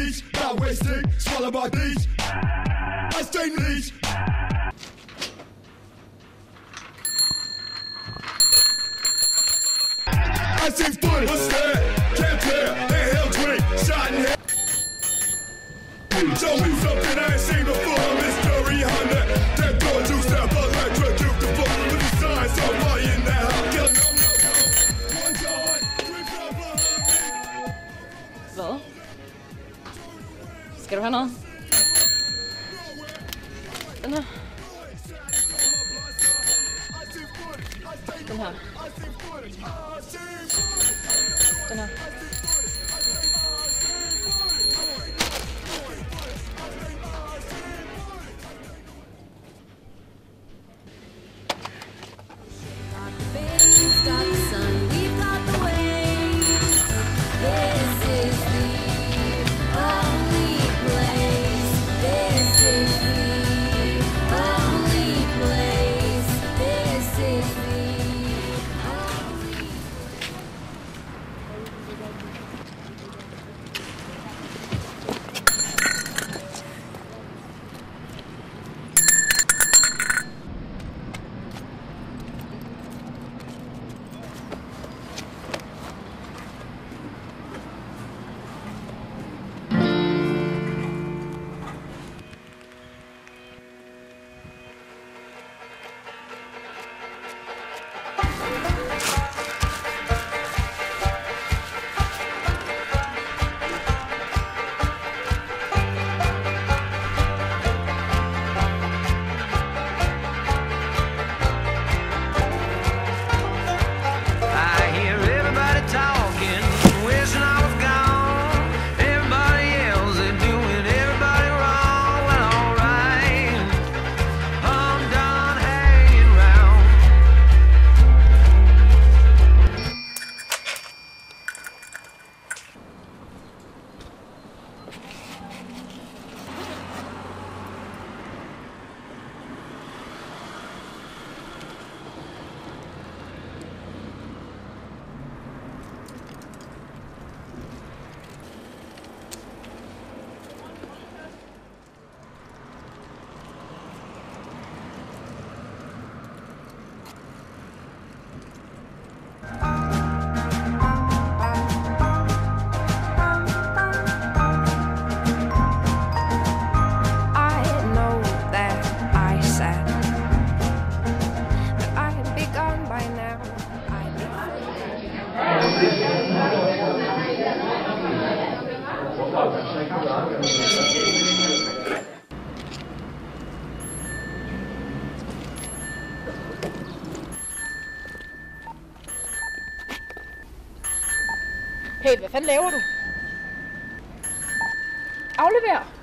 knees, not wasting, swallow my knees. I stay knees. I see foot, what's that? Can't tear, inhale, drink, shot in head. Show me something I ain't seen before. henne. Den här. Den här. Den här. Kate, hvad fanden laver du? Aflever!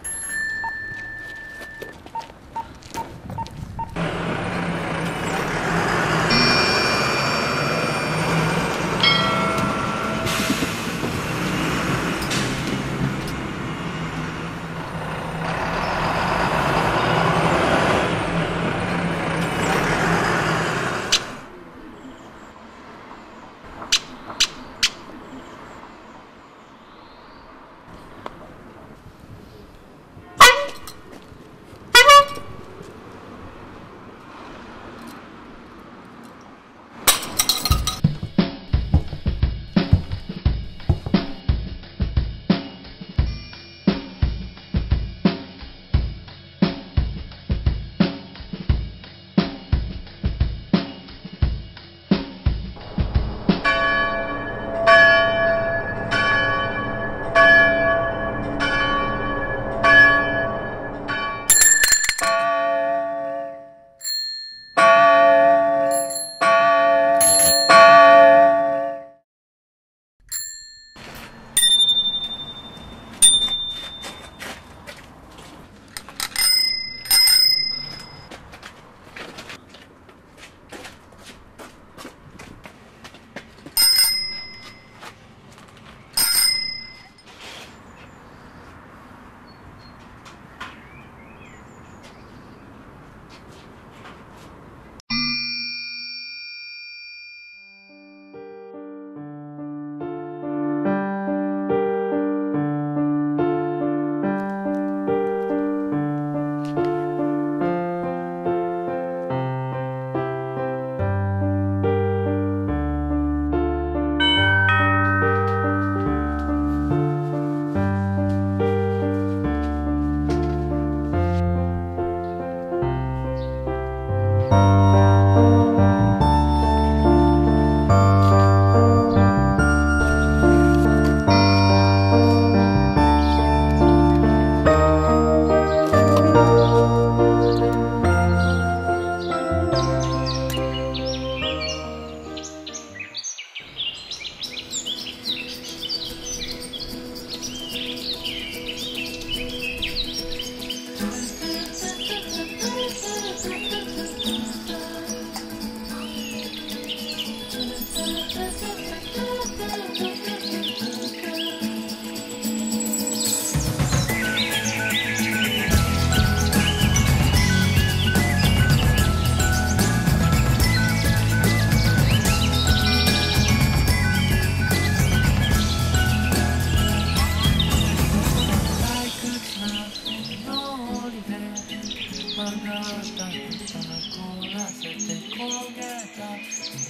焦げた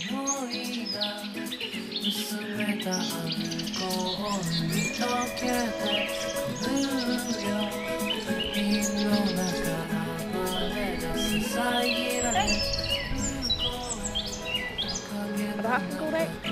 思いが薄めた向こうに溶けてくるよ瓶の中暴れ出す遮られる声 That's.